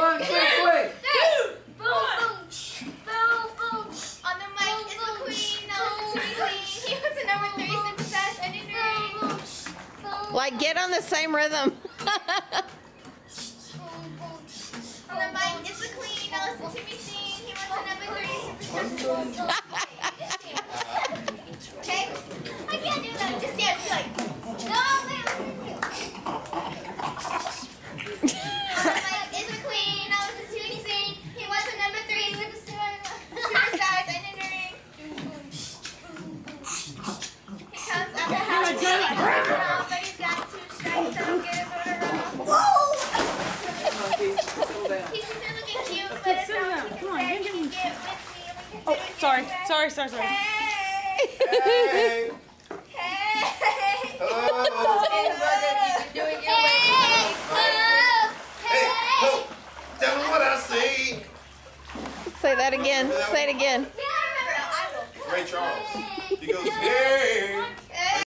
One, quick, quick. Boom, boom, boom, boom. On the mic is the queen. Now listen to me sing. He was the number three success engineering. Like, get on the same rhythm. On the mic is the queen. Now listen to me sing. He was the number three success. Okay? I can't do that. Just stand. Be like, Oh, do it sorry, together. sorry, sorry, sorry. Hey! Hey! Say that again. Say it again. Yeah, I remember. I will. Ray Charles. He goes, hey!